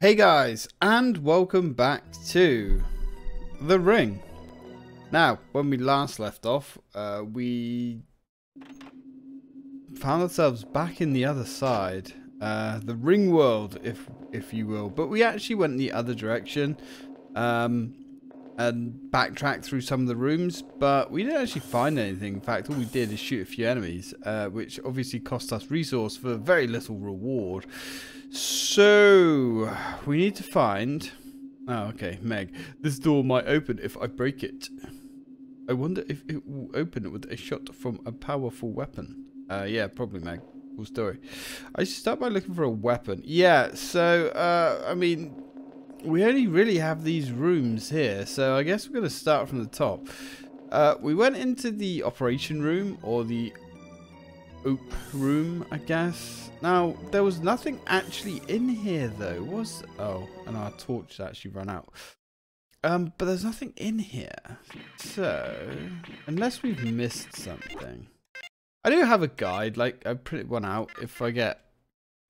Hey guys, and welcome back to The Ring. Now, when we last left off, uh, we found ourselves back in the other side, uh, the Ring World, if if you will. But we actually went the other direction, um, and backtracked through some of the rooms, but we didn't actually find anything. In fact, all we did is shoot a few enemies, uh, which obviously cost us resource for very little reward. So, we need to find... Oh, okay, Meg. This door might open if I break it. I wonder if it will open with a shot from a powerful weapon. Uh, yeah, probably, Meg. Cool story. I should start by looking for a weapon. Yeah, so, uh, I mean, we only really have these rooms here, so I guess we're going to start from the top. Uh, we went into the operation room, or the OP room, I guess. Now, there was nothing actually in here, though, was... Oh, and our torch actually run out. Um, but there's nothing in here. So, unless we've missed something. I do have a guide, like, I print one out. If I get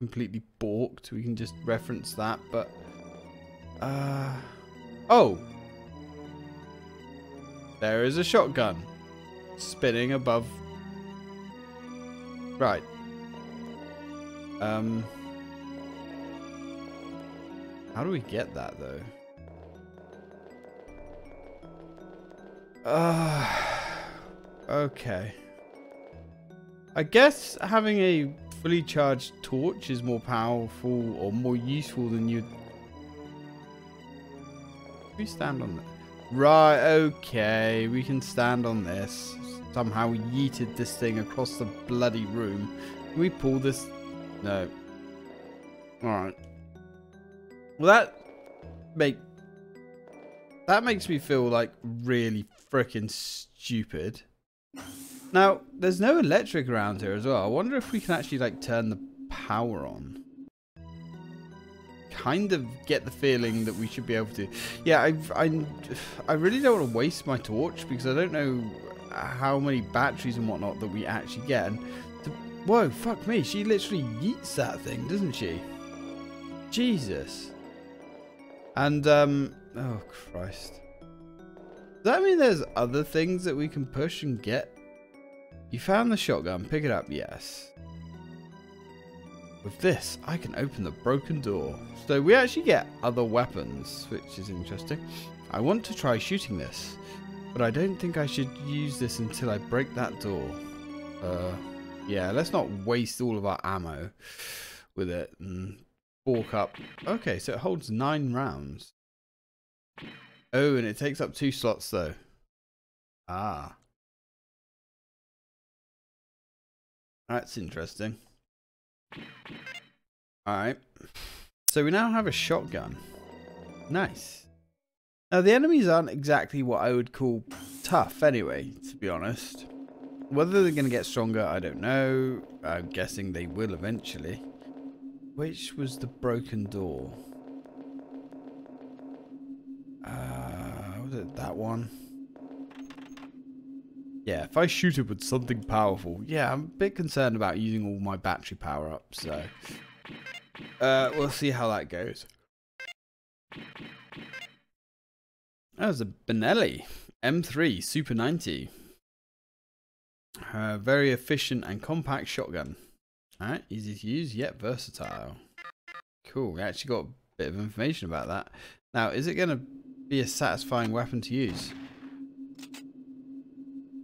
completely balked, we can just reference that, but... Uh... Oh! There is a shotgun. Spinning above... Right. Um, how do we get that though? Uh, okay. I guess having a fully charged torch is more powerful or more useful than you. We stand on that. Right, okay. We can stand on this. Somehow we yeeted this thing across the bloody room. Can we pull this no. Alright. Well, that make that makes me feel like really freaking stupid. Now, there's no electric around here as well. I wonder if we can actually like turn the power on. Kind of get the feeling that we should be able to. Yeah, I, I, I really don't want to waste my torch because I don't know how many batteries and whatnot that we actually get. And Whoa, fuck me. She literally yeets that thing, doesn't she? Jesus. And, um, oh, Christ. Does that mean there's other things that we can push and get? You found the shotgun. Pick it up. Yes. With this, I can open the broken door. So we actually get other weapons, which is interesting. I want to try shooting this, but I don't think I should use this until I break that door. Uh, yeah, let's not waste all of our ammo with it and balk up. Okay, so it holds nine rounds. Oh, and it takes up two slots though. Ah. That's interesting. Alright. So we now have a shotgun. Nice. Now the enemies aren't exactly what I would call tough anyway, to be honest. Whether they're going to get stronger, I don't know. I'm guessing they will eventually. Which was the broken door? Uh, was it that one? Yeah, if I shoot it with something powerful. Yeah, I'm a bit concerned about using all my battery power up, so... Uh, we'll see how that goes. That was a Benelli M3 Super 90. Uh, very efficient and compact shotgun. Alright, easy to use, yet versatile. Cool, we actually got a bit of information about that. Now, is it going to be a satisfying weapon to use?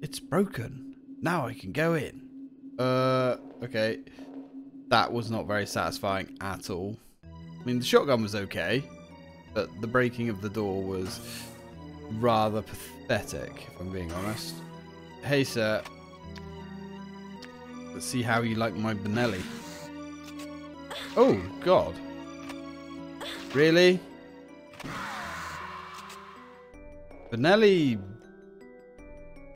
It's broken. Now I can go in. Uh, okay. That was not very satisfying at all. I mean, the shotgun was okay, but the breaking of the door was rather pathetic, if I'm being honest. Hey, sir, Let's see how you like my Benelli. Oh, God. Really? Benelli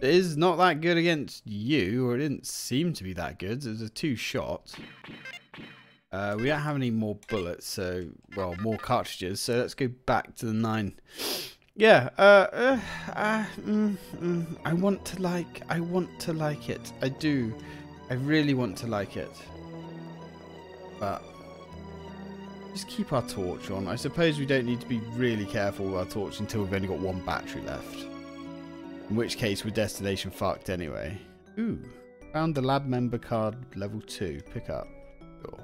is not that good against you, or it didn't seem to be that good. It was a two-shot. Uh, we don't have any more bullets, so, well, more cartridges, so let's go back to the nine. Yeah, uh, uh, uh mm, mm, I want to like, I want to like it. I do. I really want to like it. But just keep our torch on. I suppose we don't need to be really careful with our torch until we've only got one battery left. In which case we're destination fucked anyway. Ooh. Found the lab member card level 2. Pick up. Cool.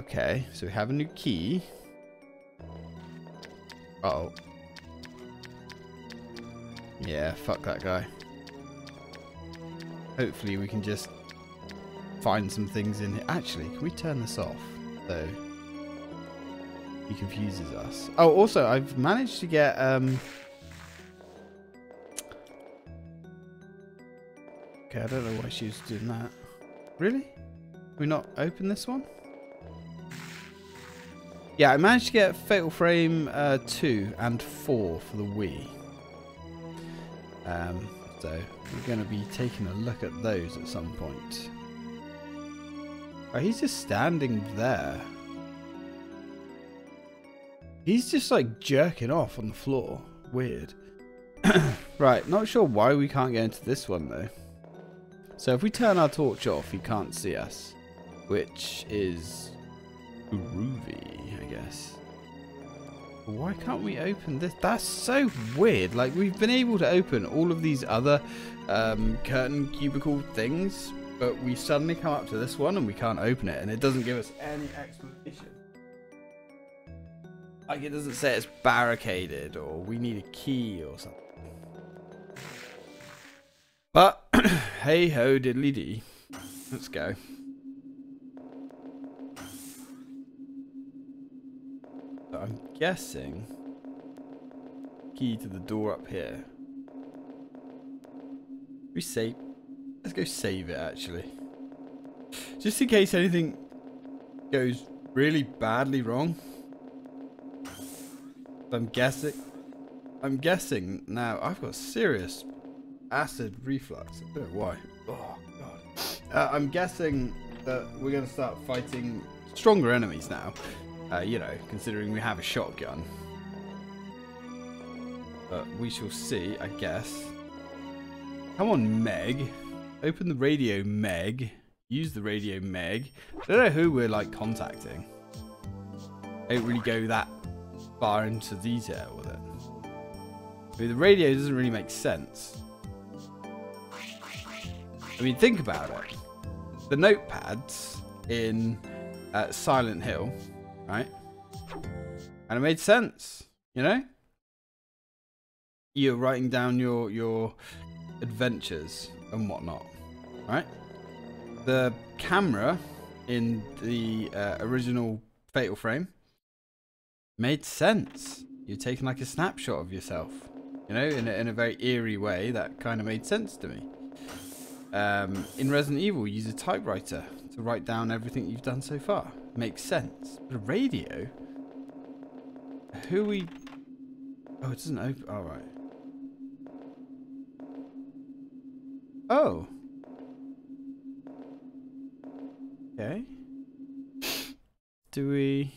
Okay, so we have a new key. Uh oh Yeah, fuck that guy. Hopefully we can just find some things in here. Actually, can we turn this off? So he confuses us. Oh, also, I've managed to get... um. Okay, I don't know why she's doing that. Really? We not open this one? Yeah, I managed to get Fatal Frame uh, 2 and 4 for the Wii. Um, so we're going to be taking a look at those at some point. Oh, he's just standing there. He's just like jerking off on the floor. Weird. right, not sure why we can't get into this one though. So if we turn our torch off, he can't see us. Which is groovy, I guess. Why can't we open this? That's so weird. Like, we've been able to open all of these other um, curtain cubicle things, but we suddenly come up to this one and we can't open it, and it doesn't give us any explanation. Like, it doesn't say it's barricaded or we need a key or something. But, hey ho diddly dee. Let's go. I'm guessing key to the door up here. We save. Let's go save it actually. Just in case anything goes really badly wrong. I'm guessing. I'm guessing now. I've got serious acid reflux. I don't know why. Oh god. Uh, I'm guessing that we're going to start fighting stronger enemies now. Uh, you know, considering we have a shotgun. But we shall see, I guess. Come on, Meg. Open the radio, Meg. Use the radio, Meg. I don't know who we're, like, contacting. I don't really go that far into detail with it. I mean, the radio doesn't really make sense. I mean, think about it. The notepads in uh, Silent Hill right? And it made sense, you know? You're writing down your your adventures and whatnot, right? The camera in the uh, original Fatal Frame made sense. You're taking like a snapshot of yourself, you know, in a, in a very eerie way that kind of made sense to me. Um, in Resident Evil, use a typewriter to write down everything you've done so far makes sense. But a radio? Who we... Oh, it doesn't open... Alright. Oh. Okay. Do we...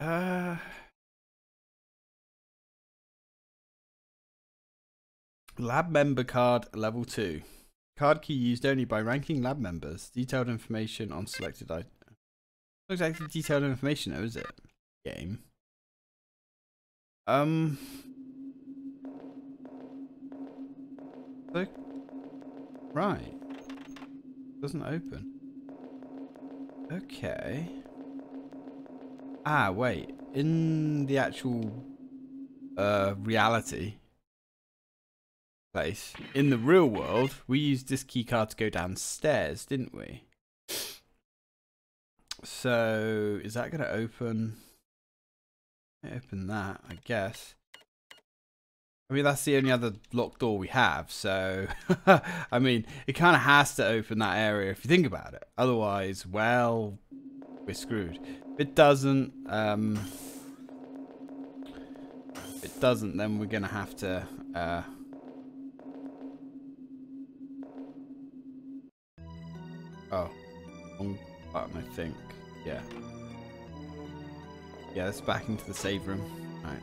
Uh... Lab member card level 2. Card key used only by ranking lab members. Detailed information on selected items. Not exactly detailed information though, is it? Game. Um. So, right. Doesn't open. Okay. Ah, wait. In the actual uh, reality, place. In the real world, we used this key card to go downstairs, didn't we? So, is that going to open? Open that, I guess. I mean, that's the only other locked door we have, so... I mean, it kind of has to open that area if you think about it. Otherwise, well, we're screwed. If it doesn't, um... If it doesn't, then we're going to have to... Uh, Oh. Wrong button, I think. Yeah. Yeah, let's back into the save room. Alright.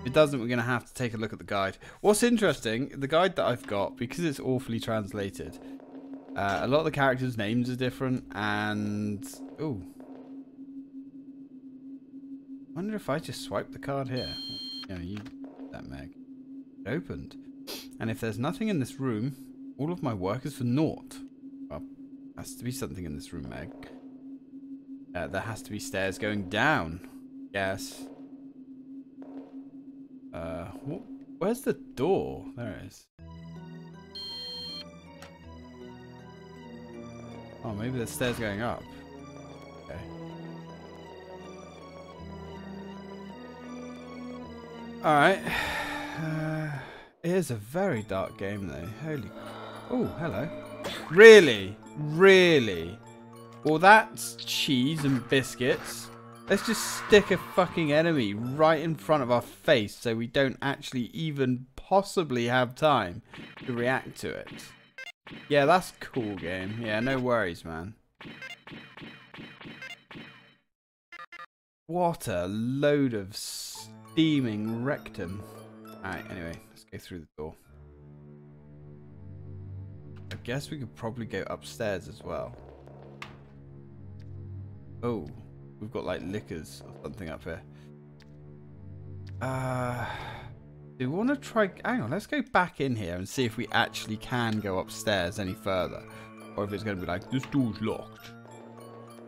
If it doesn't, we're going to have to take a look at the guide. What's interesting, the guide that I've got, because it's awfully translated, uh, a lot of the characters' names are different, and... Ooh. wonder if I just swipe the card here. Know, you... That Meg. It opened. And if there's nothing in this room, all of my work is for naught. Has to be something in this room, Meg. Uh, there has to be stairs going down. Yes. Uh, wh where's the door? There it is. Oh, maybe the stairs going up. Okay. Alright. Uh, it is a very dark game though. Holy... Oh, hello. Really? Really? Well, that's cheese and biscuits. Let's just stick a fucking enemy right in front of our face so we don't actually even possibly have time to react to it. Yeah, that's cool game. Yeah, no worries, man. What a load of steaming rectum. Alright, anyway, let's go through the door. I guess we could probably go upstairs as well. Oh, we've got like liquors or something up here. Uh, do we want to try... Hang on, let's go back in here and see if we actually can go upstairs any further. Or if it's going to be like, this door's locked.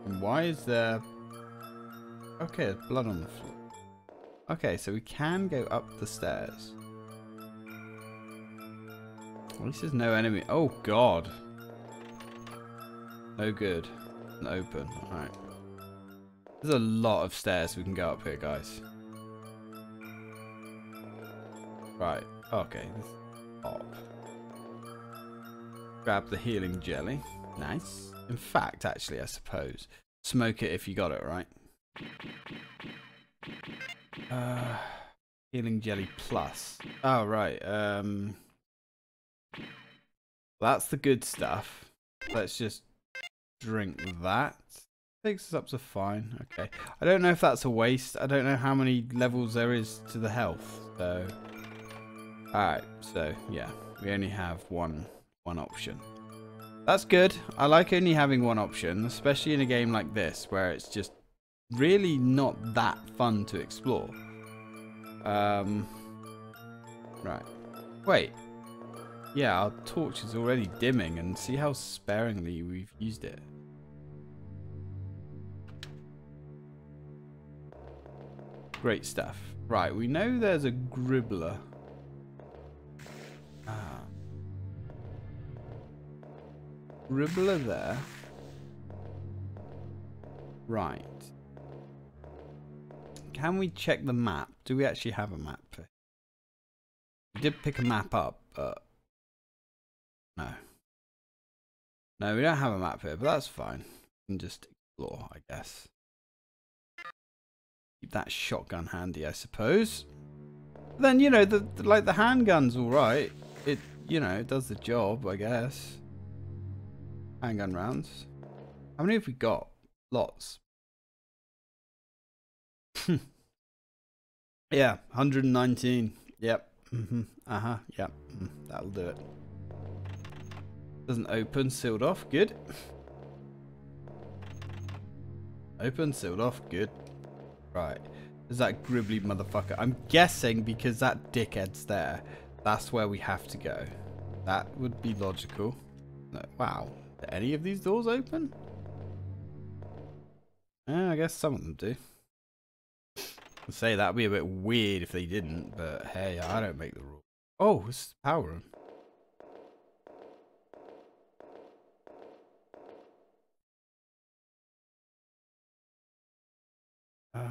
And why is there... Okay, blood on the floor. Okay, so we can go up the stairs. At least there's no enemy. Oh, God. No good. And open. Alright. There's a lot of stairs we can go up here, guys. Right. Okay. Up. Grab the healing jelly. Nice. In fact, actually, I suppose. Smoke it if you got it, right? Uh, healing jelly plus. Oh, right. Um, that's the good stuff. Let's just drink that. Takes us up to fine. Okay. I don't know if that's a waste. I don't know how many levels there is to the health. So, alright. So, yeah. We only have one one option. That's good. I like only having one option, especially in a game like this, where it's just really not that fun to explore. Um, right. Wait. Yeah, our torch is already dimming, and see how sparingly we've used it. Great stuff. Right, we know there's a gribbler. Ah. Gribbler there. Right. Can we check the map? Do we actually have a map? We did pick a map up, but... No. No, we don't have a map here, but that's fine. We can just explore, I guess. Keep that shotgun handy, I suppose. then, you know, the, the like the handgun's alright. It, you know, it does the job, I guess. Handgun rounds. How many have we got? Lots. yeah, 119. Yep. Mm -hmm. Uh-huh. Yep. Mm, that'll do it. Doesn't open, sealed off. Good. Open, sealed off. Good. Right. There's that gribbly motherfucker. I'm guessing because that dickhead's there, that's where we have to go. That would be logical. No, wow. Any of these doors open? Yeah, I guess some of them do. I'd say that'd be a bit weird if they didn't, but hey, I don't make the rules. Oh, it's the power room. Uh,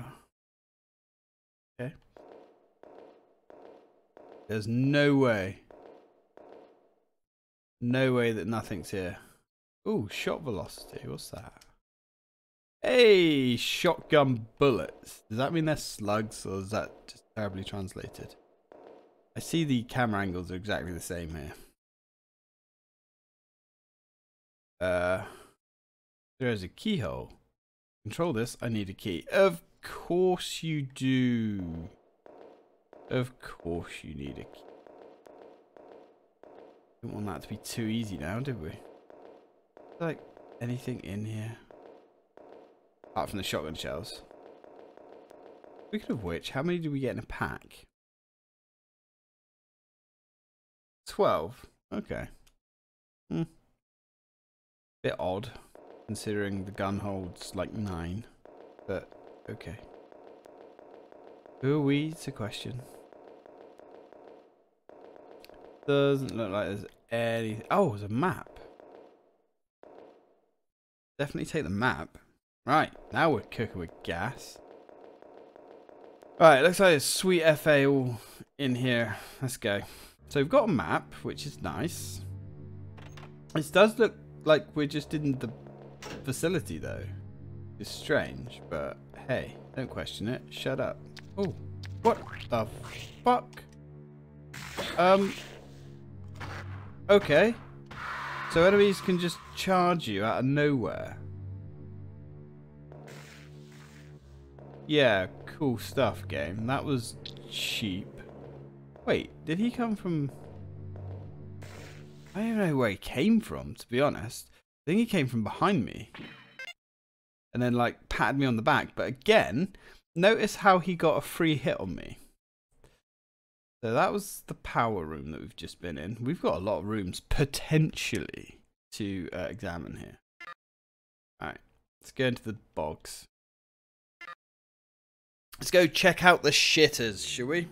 okay. There's no way. No way that nothing's here. Ooh, shot velocity. What's that? Hey, shotgun bullets. Does that mean they're slugs or is that just terribly translated? I see the camera angles are exactly the same here. Uh, there is a keyhole. Control this. I need a key. Of course you do. Of course you need a key. Didn't want that to be too easy now, did we? Like, anything in here? Apart from the shotgun shells. Speaking of which, how many do we get in a pack? 12. Okay. Hmm. Bit odd, considering the gun holds like 9. But, okay. Who are we to question? Doesn't look like there's any... Oh, there's a map. Definitely take the map. Right, now we're cooking with gas. Right, looks like a sweet FA all in here. Let's go. So we've got a map, which is nice. This does look like we're just in the facility, though. It's strange, but hey, don't question it. Shut up. Oh, what the fuck? Um, okay. So enemies can just charge you out of nowhere. Yeah, cool stuff, game. That was cheap. Wait, did he come from... I don't know where he came from, to be honest. I think he came from behind me. And then, like, patted me on the back. But again, notice how he got a free hit on me. So that was the power room that we've just been in. We've got a lot of rooms, potentially, to uh, examine here. Alright, let's go into the bogs. Let's go check out the shitters, shall we?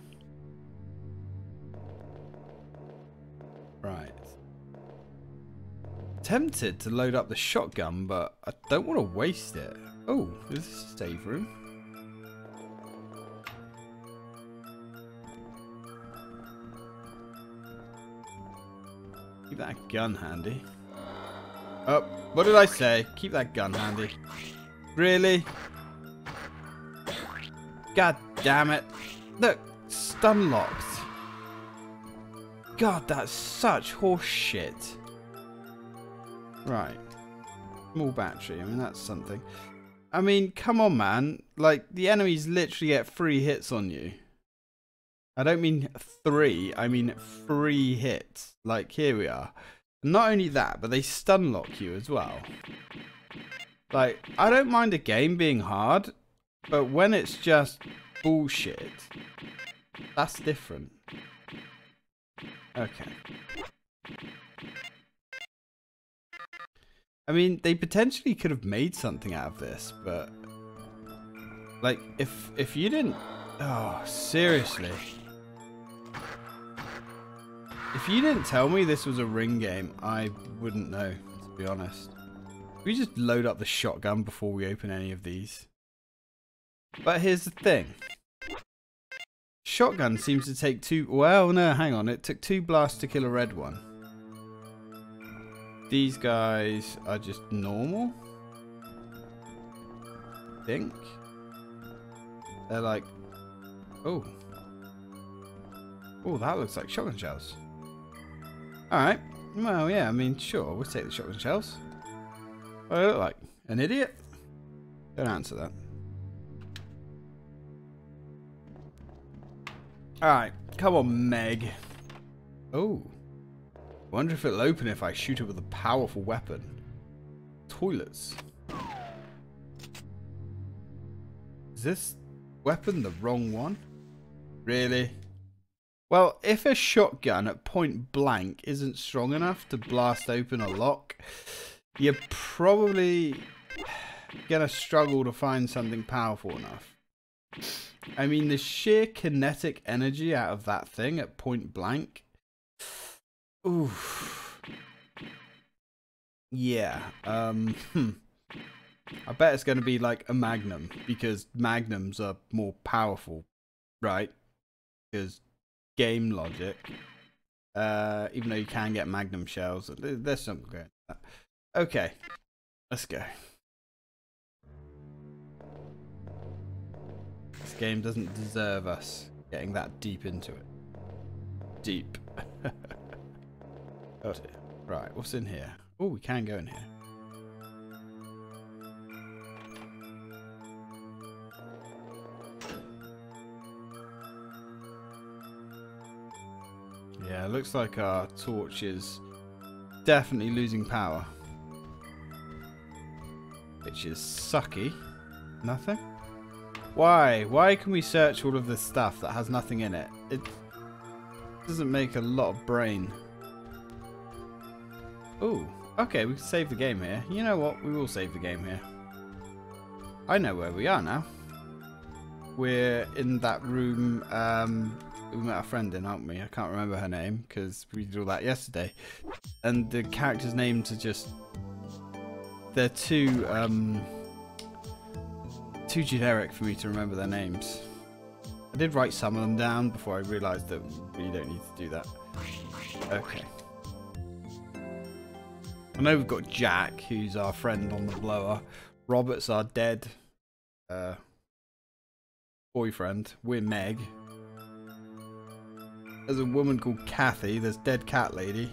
Tempted to load up the shotgun, but I don't want to waste it. Oh, is this a save room? Keep that gun handy. Oh, what did I say? Keep that gun handy. Really? God damn it. Look, stun locked. God, that's such horse shit. Right. Small battery. I mean, that's something. I mean, come on, man. Like, the enemies literally get three hits on you. I don't mean three. I mean three hits. Like, here we are. Not only that, but they stun lock you as well. Like, I don't mind a game being hard, but when it's just bullshit, that's different. Okay. I mean, they potentially could have made something out of this, but like if if you didn't oh, seriously. If you didn't tell me this was a ring game, I wouldn't know, to be honest. We just load up the shotgun before we open any of these. But here's the thing. Shotgun seems to take two... Well, no, hang on. It took two blasts to kill a red one. These guys are just normal. I think. They're like... Oh. Oh, that looks like shotgun shells. Alright. Well, yeah, I mean, sure. We'll take the shotgun shells. What do I look like? An idiot? Don't answer that. Alright, come on, Meg. Oh. Wonder if it'll open if I shoot it with a powerful weapon. Toilets. Is this weapon the wrong one? Really? Well, if a shotgun at point blank isn't strong enough to blast open a lock, you're probably gonna struggle to find something powerful enough. I mean, the sheer kinetic energy out of that thing at point blank. Oof. Yeah. Um. Hmm. I bet it's going to be like a magnum because magnums are more powerful, right? Because game logic. Uh, even though you can get magnum shells, there's something going. Okay, let's go. This game doesn't deserve us getting that deep into it. Deep. oh dear. Right, what's in here? Oh, we can go in here. Yeah, looks like our torch is definitely losing power. Which is sucky. Nothing? Why? Why can we search all of this stuff that has nothing in it? It doesn't make a lot of brain. Oh, okay, we can save the game here. You know what? We will save the game here. I know where we are now. We're in that room um, we met our friend in, aren't we? I can't remember her name because we did all that yesterday. And the characters' names are just... They're too... Um, too generic for me to remember their names. I did write some of them down before I realised that we don't need to do that. Okay. I know we've got Jack, who's our friend on the blower. Robert's our dead uh, boyfriend. We're Meg. There's a woman called Kathy. There's dead cat lady.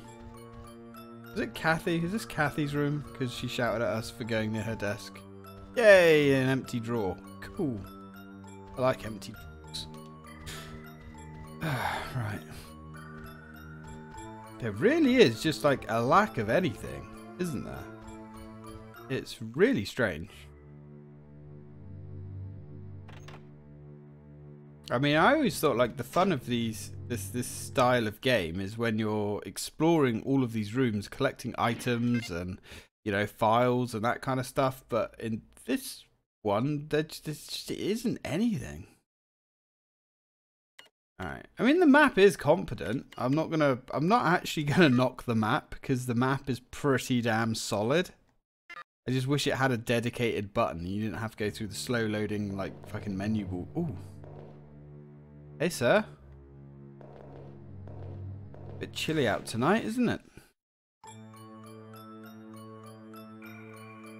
Is it Kathy? Is this Kathy's room? Because she shouted at us for going near her desk. Yay, an empty drawer. Cool. I like empty drawers. right. There really is just like a lack of anything, isn't there? It's really strange. I mean, I always thought like the fun of these this this style of game is when you're exploring all of these rooms, collecting items and you know files and that kind of stuff. But in this one, there just, there just isn't anything. Alright. I mean, the map is competent. I'm not gonna... I'm not actually gonna knock the map because the map is pretty damn solid. I just wish it had a dedicated button. You didn't have to go through the slow loading, like, fucking menu wall. Ooh. Hey, sir. Bit chilly out tonight, isn't it?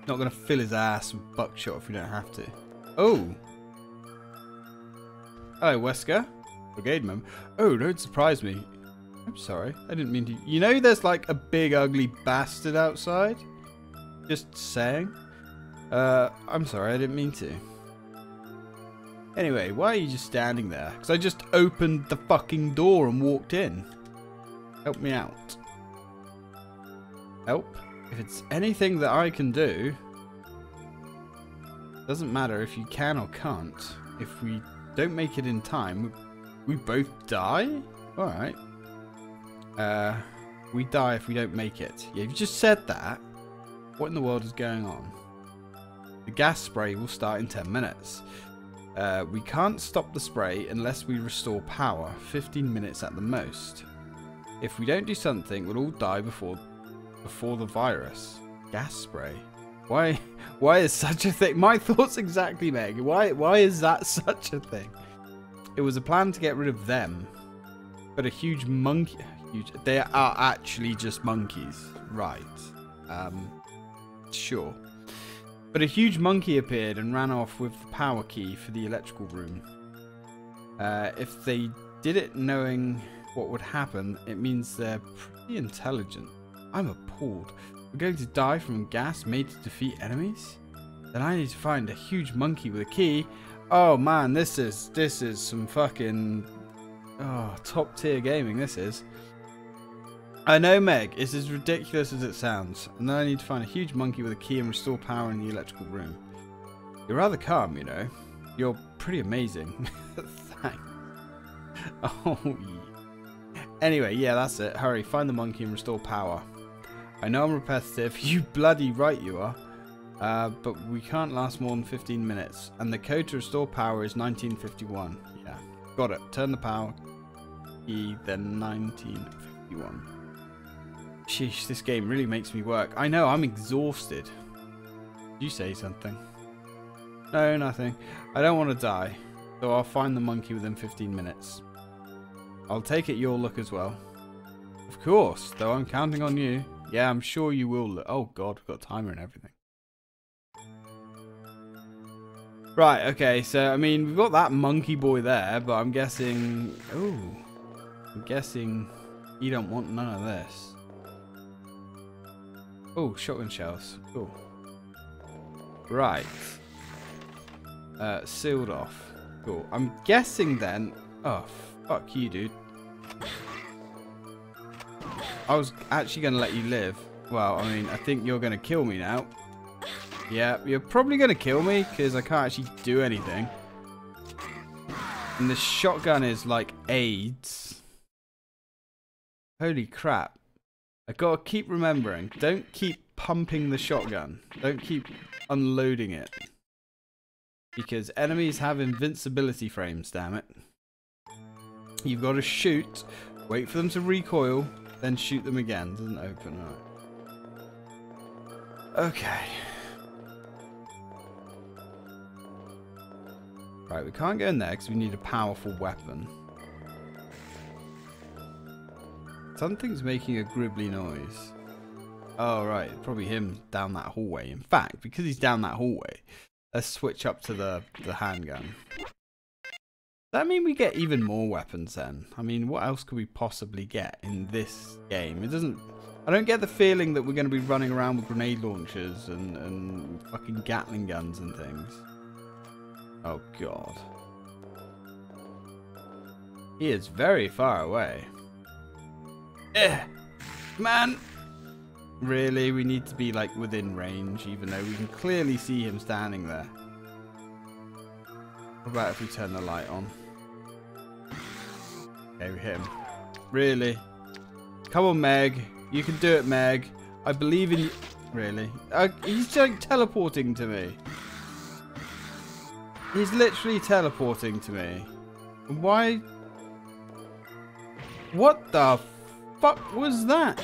Not gonna fill his ass with buckshot if you don't have to. Oh. Hello, Wesker. Brigade member. Oh, don't surprise me. I'm sorry. I didn't mean to. You know there's like a big ugly bastard outside? Just saying. Uh, I'm sorry. I didn't mean to. Anyway, why are you just standing there? Because I just opened the fucking door and walked in. Help me out. Help? If it's anything that I can do, doesn't matter if you can or can't. If we don't make it in time, we both die? Alright. Uh, we die if we don't make it. Yeah, you just said that. What in the world is going on? The gas spray will start in 10 minutes. Uh, we can't stop the spray unless we restore power, 15 minutes at the most. If we don't do something, we'll all die before before the virus. Gas spray. Why why is such a thing? My thoughts exactly, Meg. Why why is that such a thing? It was a plan to get rid of them. But a huge monkey huge they are actually just monkeys. Right. Um sure. But a huge monkey appeared and ran off with the power key for the electrical room. Uh, if they did it knowing what would happen, it means they're pretty intelligent. I'm appalled. We're going to die from gas made to defeat enemies? Then I need to find a huge monkey with a key. Oh man, this is this is some fucking oh top tier gaming. This is. I know, Meg. It's as ridiculous as it sounds. And then I need to find a huge monkey with a key and restore power in the electrical room. You're rather calm, you know. You're pretty amazing. Thanks. Oh, yeah. Anyway, yeah, that's it. Hurry, find the monkey and restore power. I know I'm repetitive. You bloody right you are. Uh, but we can't last more than 15 minutes. And the code to restore power is 1951. Yeah, got it. Turn the power key, then 1951. Sheesh, this game really makes me work. I know, I'm exhausted. You say something? No, nothing. I don't want to die. So I'll find the monkey within 15 minutes. I'll take it you'll look as well. Of course, though I'm counting on you. Yeah, I'm sure you will look. Oh god, we've got a timer and everything. Right, okay, so, I mean, we've got that monkey boy there, but I'm guessing... Oh, I'm guessing you don't want none of this. Oh, shotgun shells. Cool. Right. Uh, sealed off. Cool. I'm guessing then... Oh, fuck you, dude. I was actually going to let you live. Well, I mean, I think you're going to kill me now. Yeah, you're probably going to kill me because I can't actually do anything. And the shotgun is like AIDS. Holy crap. I gotta keep remembering. Don't keep pumping the shotgun. Don't keep unloading it. Because enemies have invincibility frames, damn it. You've got to shoot, wait for them to recoil, then shoot them again. Doesn't open, right. Okay. Right, we can't go in there because we need a powerful weapon. Something's making a gribbly noise. Oh, right. Probably him down that hallway. In fact, because he's down that hallway, let's switch up to the, the handgun. That mean we get even more weapons then? I mean, what else could we possibly get in this game? It doesn't... I don't get the feeling that we're going to be running around with grenade launchers and, and fucking Gatling guns and things. Oh, God. He is very far away. Eh, man. Really, we need to be like within range, even though we can clearly see him standing there. What about if we turn the light on? Okay, we hit him. Really? Come on, Meg. You can do it, Meg. I believe in you. Really? Uh, he's like teleporting to me. He's literally teleporting to me. Why? What the fuck was that?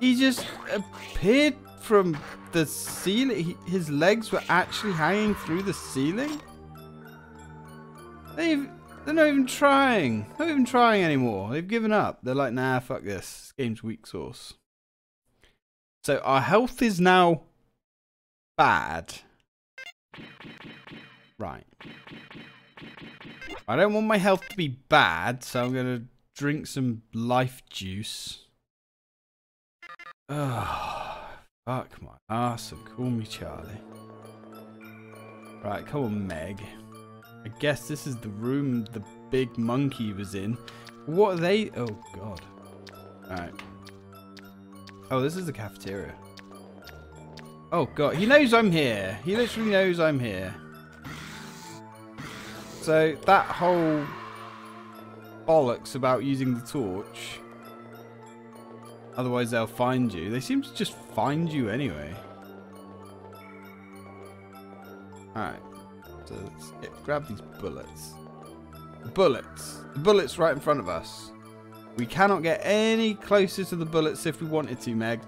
He just appeared from the ceiling. His legs were actually hanging through the ceiling? They've, they're not even trying. Not even trying anymore. They've given up. They're like, nah, fuck this. This game's weak source. So our health is now bad. Right. I don't want my health to be bad, so I'm going to drink some life juice. Oh, fuck my ass and call me Charlie. Right, come on, Meg. I guess this is the room the big monkey was in. What are they? Oh, God. Alright. Oh, this is the cafeteria. Oh, God. He knows I'm here. He literally knows I'm here. So that whole bollocks about using the torch. Otherwise they'll find you. They seem to just find you anyway. Alright. So let's grab these bullets. Bullets. The bullets right in front of us. We cannot get any closer to the bullets if we wanted to, Meg.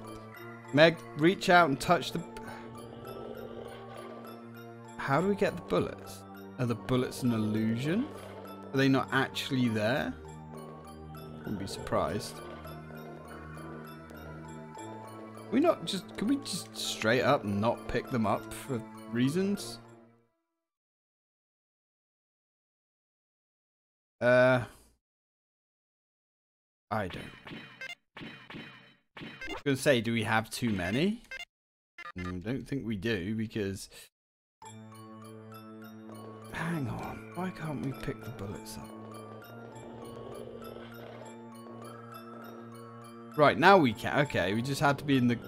Meg, reach out and touch the... How do we get the bullets? Are the bullets an illusion? Are they not actually there? Wouldn't be surprised. Can we not just, can we just straight up not pick them up for reasons? Uh, I don't. I was to say, do we have too many? I mm, don't think we do because Hang on. Why can't we pick the bullets up? Right, now we can. Okay, we just had to be in the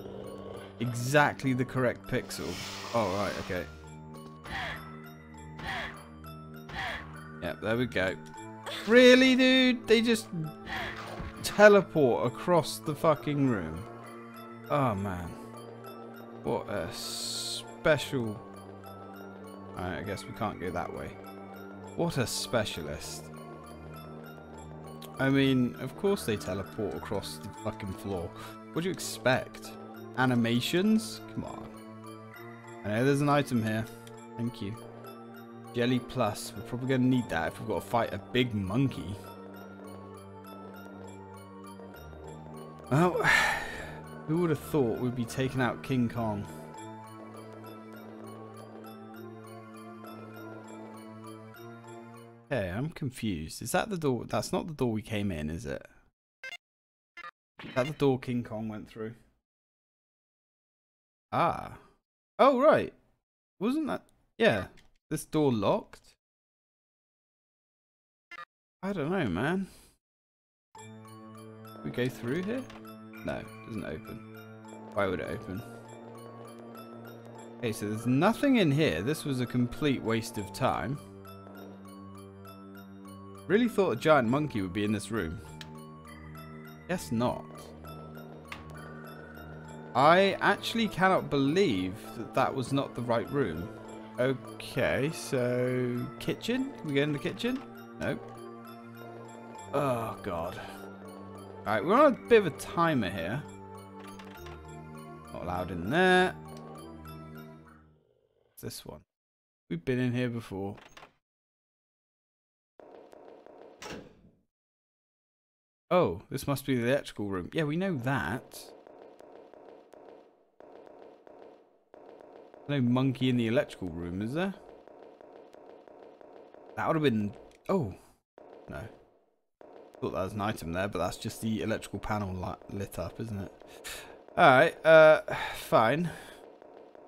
exactly the correct pixel. Oh, right, okay. Yep, there we go. Really, dude? They just teleport across the fucking room. Oh, man. What a special Right, I guess we can't go that way. What a specialist. I mean, of course they teleport across the fucking floor. What do you expect? Animations? Come on. I know there's an item here. Thank you. Jelly Plus. We're probably going to need that if we've got to fight a big monkey. Well, who would have thought we'd be taking out King Kong? Okay, I'm confused. Is that the door? That's not the door we came in, is it? Is that the door King Kong went through? Ah. Oh, right. Wasn't that... Yeah. This door locked? I don't know, man. We go through here? No, it doesn't open. Why would it open? Okay, so there's nothing in here. This was a complete waste of time. Really thought a giant monkey would be in this room. Guess not. I actually cannot believe that that was not the right room. Okay, so kitchen? Can we get in the kitchen? Nope. Oh, God. Alright, we're on a bit of a timer here. Not allowed in there. This one? We've been in here before. Oh, this must be the electrical room. Yeah, we know that. No monkey in the electrical room, is there? That would have been... Oh. No. Thought that was an item there, but that's just the electrical panel lit up, isn't it? Alright, uh, fine.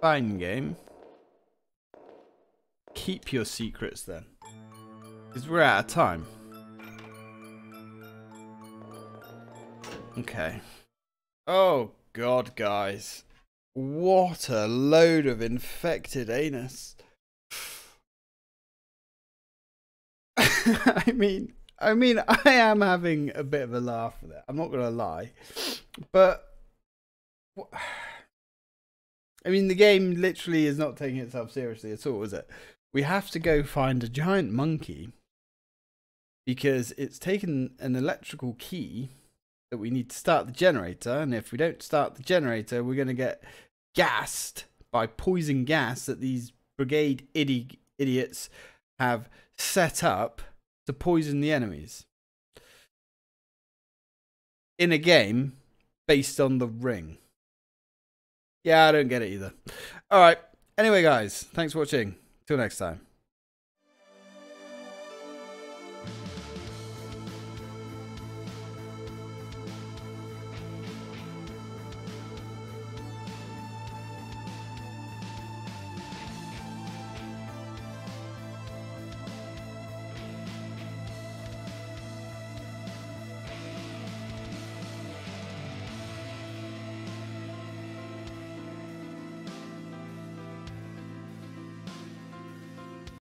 Fine game. Keep your secrets then. Because we're out of time. Okay. Oh, God, guys. What a load of infected anus. I mean, I mean, I am having a bit of a laugh with it. I'm not gonna lie, but I mean, the game literally is not taking itself seriously at all, is it? We have to go find a giant monkey because it's taken an electrical key that we need to start the generator, and if we don't start the generator, we're going to get gassed by poison gas that these brigade idi- idiots have set up to poison the enemies. In a game based on the ring. Yeah, I don't get it either. Alright. Anyway, guys, thanks for watching. Till next time.